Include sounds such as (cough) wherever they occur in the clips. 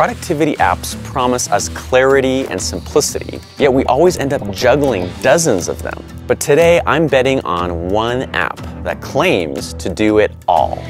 Productivity apps promise us clarity and simplicity, yet we always end up juggling dozens of them. But today I'm betting on one app that claims to do it all.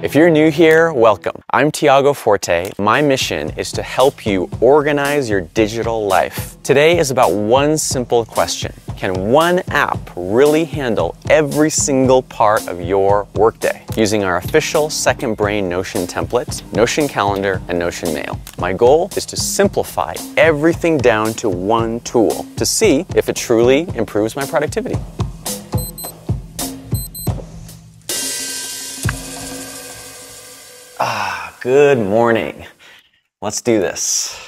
If you're new here, welcome. I'm Tiago Forte. My mission is to help you organize your digital life. Today is about one simple question. Can one app really handle every single part of your workday? Using our official Second Brain Notion templates, Notion Calendar, and Notion Mail. My goal is to simplify everything down to one tool to see if it truly improves my productivity. Good morning. Let's do this.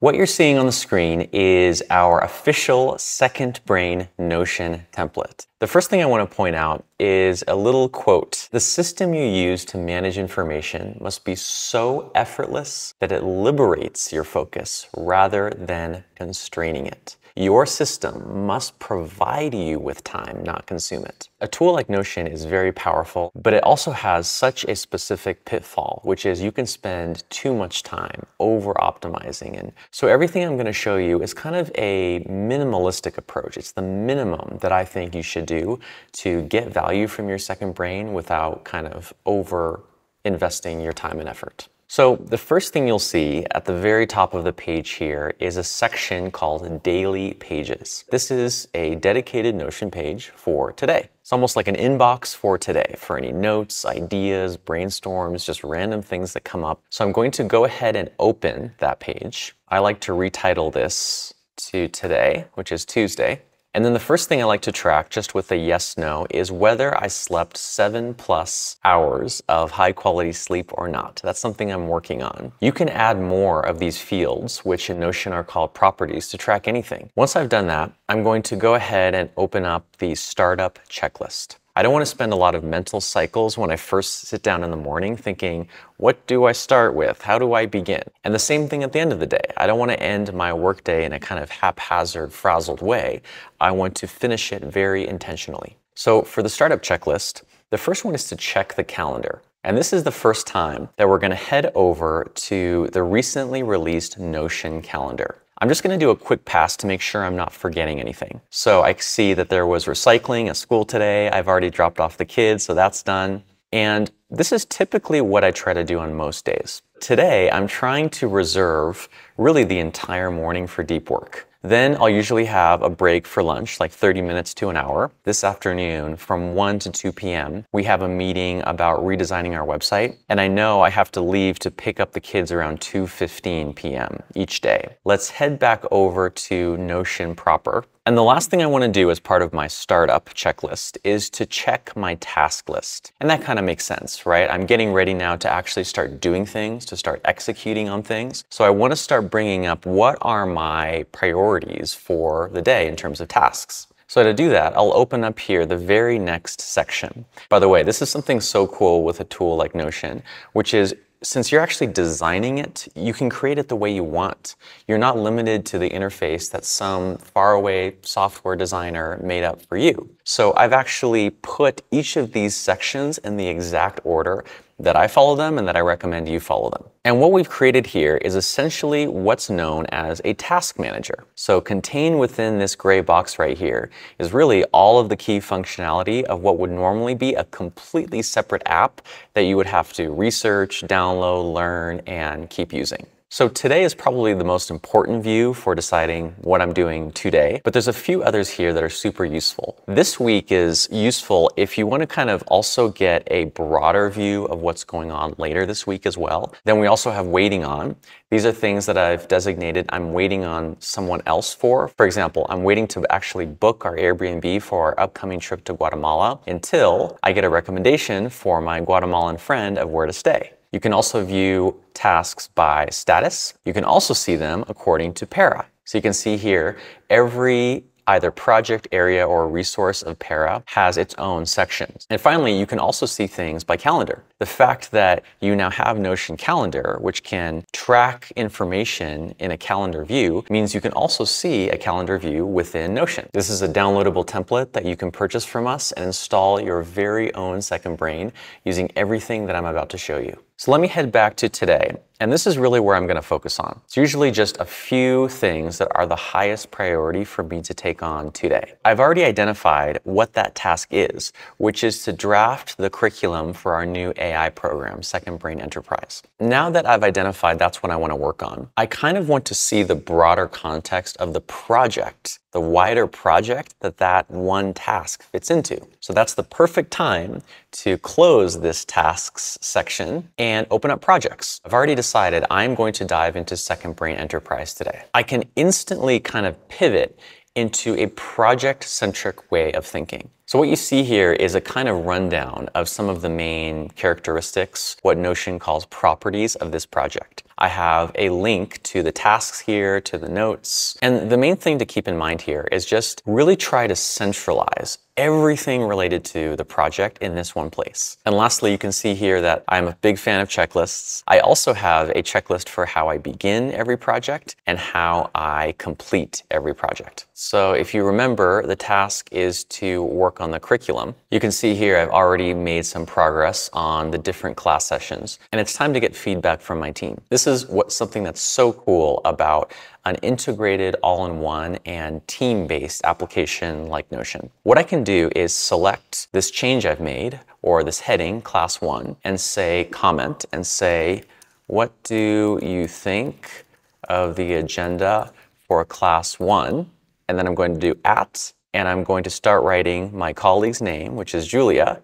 What you're seeing on the screen is our official Second Brain Notion template. The first thing I want to point out is a little quote. The system you use to manage information must be so effortless that it liberates your focus rather than constraining it. Your system must provide you with time, not consume it. A tool like Notion is very powerful, but it also has such a specific pitfall, which is you can spend too much time over optimizing. And so everything I'm going to show you is kind of a minimalistic approach. It's the minimum that I think you should do to get value from your second brain without kind of over investing your time and effort. So the first thing you'll see at the very top of the page here is a section called Daily Pages. This is a dedicated Notion page for today. It's almost like an inbox for today for any notes, ideas, brainstorms, just random things that come up. So I'm going to go ahead and open that page. I like to retitle this to today, which is Tuesday. And then the first thing I like to track just with a yes no is whether I slept seven plus hours of high quality sleep or not. That's something I'm working on. You can add more of these fields, which in Notion are called properties, to track anything. Once I've done that, I'm going to go ahead and open up the startup checklist. I don't want to spend a lot of mental cycles when I first sit down in the morning thinking, what do I start with? How do I begin? And the same thing at the end of the day. I don't want to end my workday in a kind of haphazard, frazzled way. I want to finish it very intentionally. So for the startup checklist, the first one is to check the calendar. And this is the first time that we're going to head over to the recently released Notion calendar. I'm just going to do a quick pass to make sure I'm not forgetting anything. So I see that there was recycling at school today. I've already dropped off the kids, so that's done. And this is typically what I try to do on most days. Today, I'm trying to reserve really the entire morning for deep work. Then I'll usually have a break for lunch, like 30 minutes to an hour. This afternoon, from 1 to 2 p.m., we have a meeting about redesigning our website. And I know I have to leave to pick up the kids around 2.15 p.m. each day. Let's head back over to Notion proper. And the last thing I want to do as part of my startup checklist is to check my task list. And that kind of makes sense, right? I'm getting ready now to actually start doing things, to start executing on things. So I want to start bringing up what are my priorities for the day in terms of tasks. So to do that, I'll open up here the very next section. By the way, this is something so cool with a tool like Notion, which is since you're actually designing it, you can create it the way you want. You're not limited to the interface that some faraway software designer made up for you. So I've actually put each of these sections in the exact order that I follow them and that I recommend you follow them. And what we've created here is essentially what's known as a task manager. So contained within this gray box right here is really all of the key functionality of what would normally be a completely separate app that you would have to research, download, learn, and keep using. So today is probably the most important view for deciding what I'm doing today, but there's a few others here that are super useful. This week is useful if you want to kind of also get a broader view of what's going on later this week as well. Then we also have waiting on. These are things that I've designated I'm waiting on someone else for. For example, I'm waiting to actually book our Airbnb for our upcoming trip to Guatemala until I get a recommendation for my Guatemalan friend of where to stay. You can also view tasks by status. You can also see them according to PARA. So you can see here, every either project area or resource of PARA has its own sections. And finally, you can also see things by calendar. The fact that you now have Notion Calendar, which can track information in a calendar view, means you can also see a calendar view within Notion. This is a downloadable template that you can purchase from us and install your very own second brain using everything that I'm about to show you. So let me head back to today. And this is really where I'm going to focus on. It's usually just a few things that are the highest priority for me to take on today. I've already identified what that task is, which is to draft the curriculum for our new AI program, Second Brain Enterprise. Now that I've identified that's what I want to work on, I kind of want to see the broader context of the project the wider project that that one task fits into. So that's the perfect time to close this tasks section and open up projects. I've already decided I'm going to dive into Second Brain Enterprise today. I can instantly kind of pivot into a project centric way of thinking. So what you see here is a kind of rundown of some of the main characteristics, what Notion calls properties of this project. I have a link to the tasks here, to the notes. And the main thing to keep in mind here is just really try to centralize everything related to the project in this one place. And lastly, you can see here that I'm a big fan of checklists. I also have a checklist for how I begin every project and how I complete every project. So if you remember, the task is to work on the curriculum. You can see here I've already made some progress on the different class sessions, and it's time to get feedback from my team. This is what something that's so cool about an integrated all-in-one and team-based application like Notion. What I can do is select this change I've made or this heading, class one, and say comment and say, what do you think of the agenda for class one? And then I'm going to do at, and I'm going to start writing my colleague's name, which is Julia,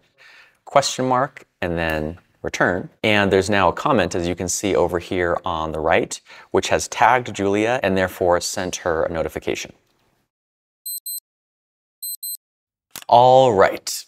question mark, and then return. And there's now a comment, as you can see over here on the right, which has tagged Julia and therefore sent her a notification. All right.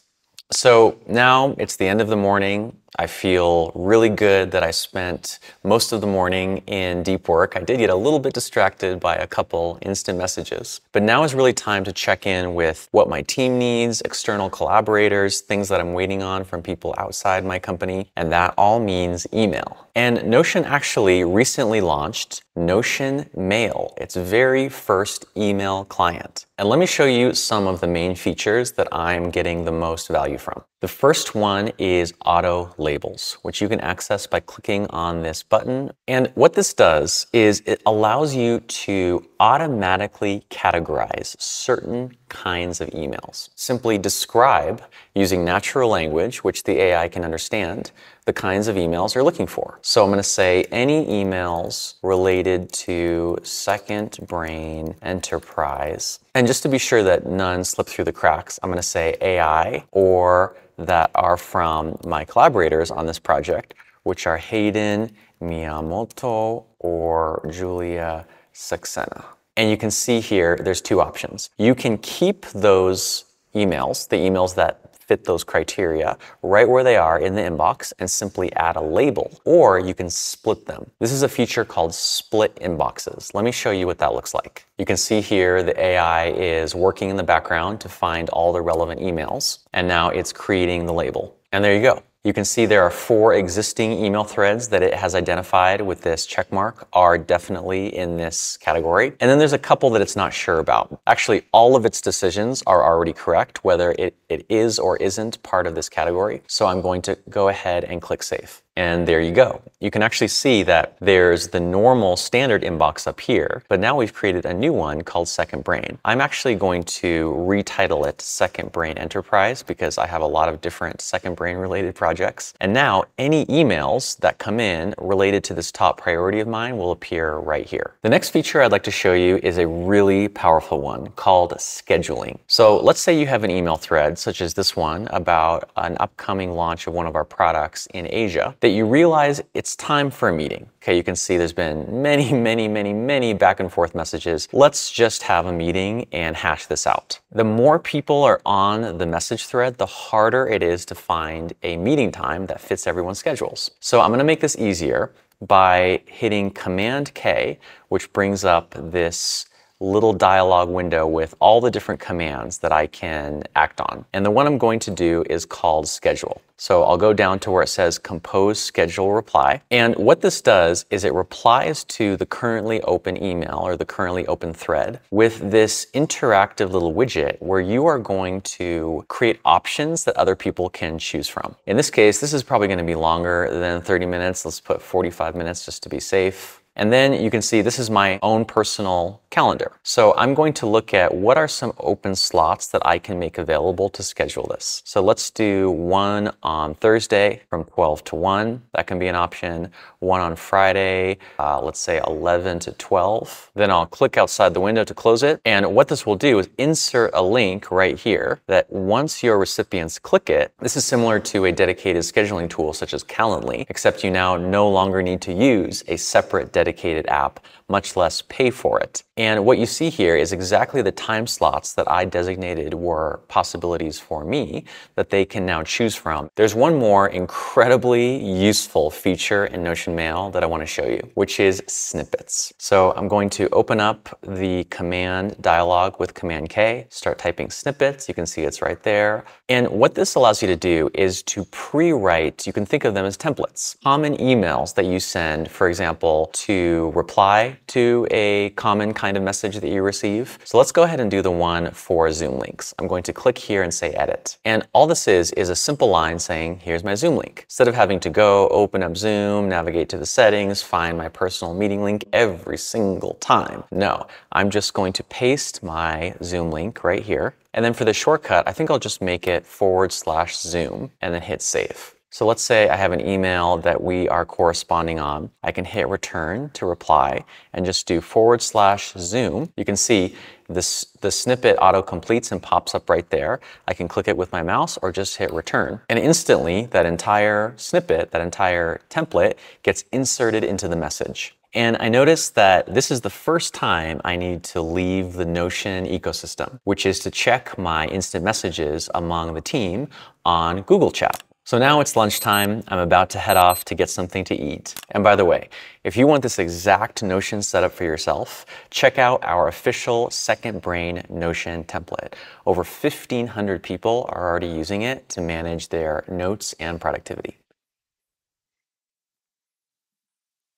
So now it's the end of the morning. I feel really good that I spent most of the morning in deep work. I did get a little bit distracted by a couple instant messages, but now is really time to check in with what my team needs, external collaborators, things that I'm waiting on from people outside my company, and that all means email. And Notion actually recently launched Notion Mail, its very first email client. And let me show you some of the main features that I'm getting the most value from. The first one is auto labels, which you can access by clicking on this button. And what this does is it allows you to automatically categorize certain kinds of emails. Simply describe, using natural language, which the AI can understand, the kinds of emails you're looking for. So I'm going to say any emails related to Second Brain Enterprise. And just to be sure that none slip through the cracks, I'm going to say AI or that are from my collaborators on this project, which are Hayden Miyamoto or Julia Saxena. And you can see here, there's two options. You can keep those emails, the emails that fit those criteria right where they are in the inbox and simply add a label, or you can split them. This is a feature called split inboxes. Let me show you what that looks like. You can see here the AI is working in the background to find all the relevant emails, and now it's creating the label. And there you go. You can see there are four existing email threads that it has identified with this check mark are definitely in this category. And then there's a couple that it's not sure about. Actually, all of its decisions are already correct, whether it, it is or isn't part of this category. So I'm going to go ahead and click Save. And there you go. You can actually see that there's the normal standard inbox up here, but now we've created a new one called Second Brain. I'm actually going to retitle it Second Brain Enterprise because I have a lot of different Second Brain related projects. And now any emails that come in related to this top priority of mine will appear right here. The next feature I'd like to show you is a really powerful one called scheduling. So let's say you have an email thread such as this one about an upcoming launch of one of our products in Asia that you realize it's time for a meeting. Okay, you can see there's been many, (laughs) many, many, many back and forth messages. Let's just have a meeting and hash this out. The more people are on the message thread, the harder it is to find a meeting time that fits everyone's schedules. So I'm gonna make this easier by hitting Command K, which brings up this little dialog window with all the different commands that I can act on. And the one I'm going to do is called schedule. So I'll go down to where it says compose schedule reply. And what this does is it replies to the currently open email or the currently open thread with this interactive little widget where you are going to create options that other people can choose from. In this case, this is probably going to be longer than 30 minutes. Let's put 45 minutes just to be safe. And then you can see this is my own personal calendar. So I'm going to look at what are some open slots that I can make available to schedule this. So let's do one on Thursday from 12 to 1. That can be an option. One on Friday, uh, let's say 11 to 12. Then I'll click outside the window to close it. And what this will do is insert a link right here that once your recipients click it, this is similar to a dedicated scheduling tool such as Calendly, except you now no longer need to use a separate dedicated dedicated app, much less pay for it. And what you see here is exactly the time slots that I designated were possibilities for me that they can now choose from. There's one more incredibly useful feature in Notion Mail that I want to show you, which is snippets. So I'm going to open up the command dialog with Command K, start typing snippets. You can see it's right there. And what this allows you to do is to pre-write, you can think of them as templates, common emails that you send, for example, to reply to a common kind of message that you receive. So let's go ahead and do the one for Zoom links. I'm going to click here and say edit. And all this is, is a simple line saying, here's my Zoom link. Instead of having to go open up Zoom, navigate to the settings, find my personal meeting link every single time. No, I'm just going to paste my Zoom link right here. And then for the shortcut, I think I'll just make it forward slash Zoom and then hit save. So let's say I have an email that we are corresponding on. I can hit return to reply and just do forward slash zoom. You can see this, the snippet auto completes and pops up right there. I can click it with my mouse or just hit return. And instantly that entire snippet, that entire template gets inserted into the message. And I noticed that this is the first time I need to leave the Notion ecosystem, which is to check my instant messages among the team on Google Chat. So now it's lunchtime. I'm about to head off to get something to eat. And by the way, if you want this exact Notion setup for yourself, check out our official Second Brain Notion template. Over 1,500 people are already using it to manage their notes and productivity.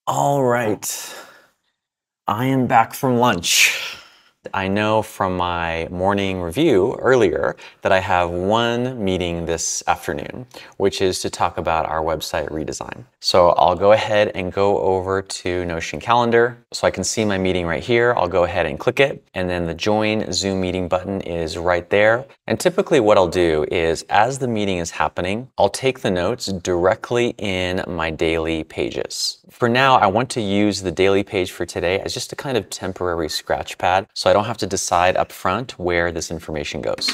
All right. I am back from lunch. I know from my morning review earlier that I have one meeting this afternoon, which is to talk about our website redesign. So I'll go ahead and go over to Notion Calendar so I can see my meeting right here. I'll go ahead and click it and then the join Zoom meeting button is right there. And typically what I'll do is as the meeting is happening, I'll take the notes directly in my daily pages. For now, I want to use the daily page for today as just a kind of temporary scratch pad so I don't have to decide up front where this information goes.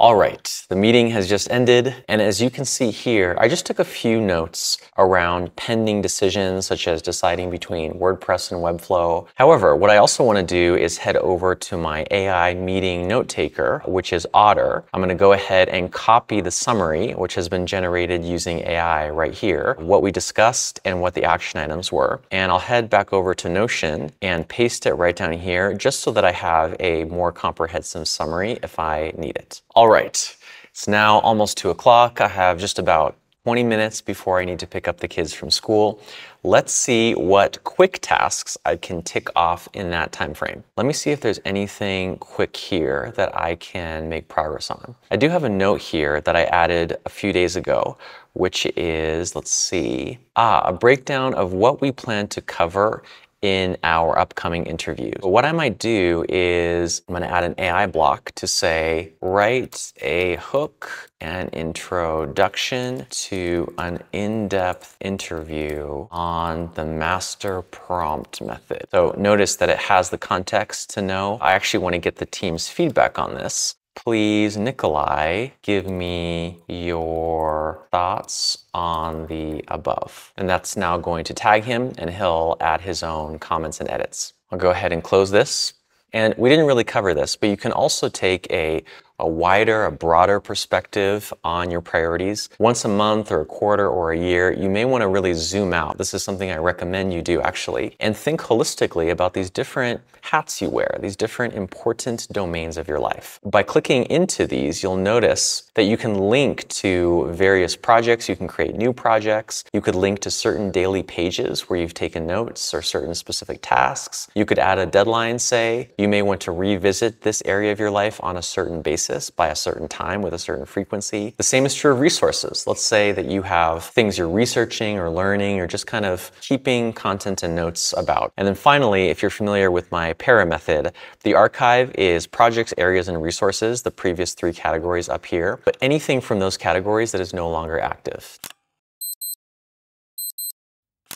All right, the meeting has just ended, and as you can see here, I just took a few notes around pending decisions, such as deciding between WordPress and Webflow. However, what I also want to do is head over to my AI meeting note taker, which is Otter. I'm going to go ahead and copy the summary, which has been generated using AI right here, what we discussed and what the action items were. And I'll head back over to Notion and paste it right down here, just so that I have a more comprehensive summary if I need it. All right, it's now almost two o'clock. I have just about 20 minutes before I need to pick up the kids from school. Let's see what quick tasks I can tick off in that time frame. Let me see if there's anything quick here that I can make progress on. I do have a note here that I added a few days ago, which is, let's see, ah, a breakdown of what we plan to cover in our upcoming interviews. What I might do is I'm going to add an AI block to say, write a hook and introduction to an in-depth interview on the master prompt method. So notice that it has the context to know. I actually want to get the team's feedback on this. Please, Nikolai, give me your thoughts on the above. And that's now going to tag him and he'll add his own comments and edits. I'll go ahead and close this. And we didn't really cover this, but you can also take a a wider, a broader perspective on your priorities, once a month or a quarter or a year, you may want to really zoom out. This is something I recommend you do actually, and think holistically about these different hats you wear, these different important domains of your life. By clicking into these, you'll notice that you can link to various projects, you can create new projects, you could link to certain daily pages where you've taken notes or certain specific tasks. You could add a deadline, say. You may want to revisit this area of your life on a certain basis by a certain time with a certain frequency. The same is true of resources. Let's say that you have things you're researching or learning or just kind of keeping content and notes about. And then finally, if you're familiar with my PARA method, the archive is projects, areas, and resources, the previous three categories up here, but anything from those categories that is no longer active.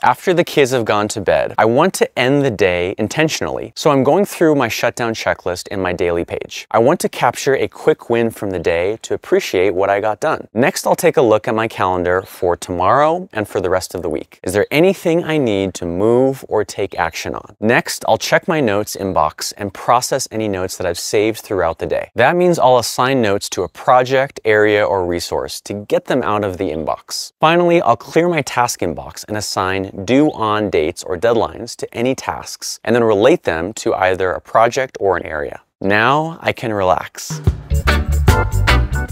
After the kids have gone to bed, I want to end the day intentionally. So I'm going through my shutdown checklist in my daily page. I want to capture a quick win from the day to appreciate what I got done. Next, I'll take a look at my calendar for tomorrow and for the rest of the week. Is there anything I need to move or take action on? Next, I'll check my notes inbox and process any notes that I've saved throughout the day. That means I'll assign notes to a project, area, or resource to get them out of the inbox. Finally, I'll clear my task inbox and assign due on dates or deadlines to any tasks, and then relate them to either a project or an area. Now I can relax.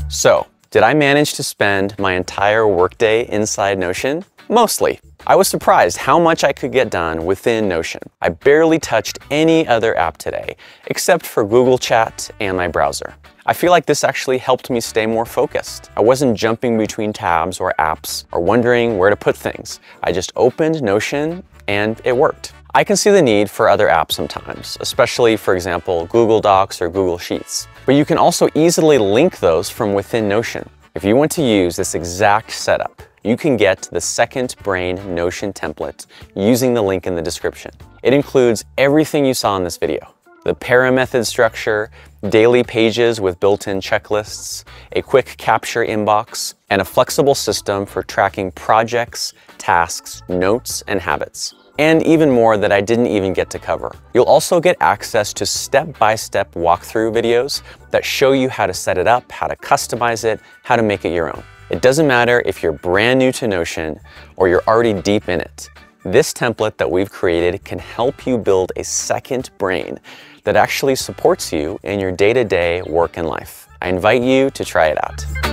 So, did I manage to spend my entire workday inside Notion? Mostly. I was surprised how much I could get done within Notion. I barely touched any other app today, except for Google Chat and my browser. I feel like this actually helped me stay more focused. I wasn't jumping between tabs or apps or wondering where to put things. I just opened Notion and it worked. I can see the need for other apps sometimes, especially for example, Google Docs or Google Sheets. But you can also easily link those from within Notion. If you want to use this exact setup, you can get the Second Brain Notion template using the link in the description. It includes everything you saw in this video the PARA method structure, daily pages with built-in checklists, a quick capture inbox, and a flexible system for tracking projects, tasks, notes, and habits. And even more that I didn't even get to cover. You'll also get access to step-by-step -step walkthrough videos that show you how to set it up, how to customize it, how to make it your own. It doesn't matter if you're brand new to Notion or you're already deep in it. This template that we've created can help you build a second brain that actually supports you in your day-to-day -day work and life. I invite you to try it out.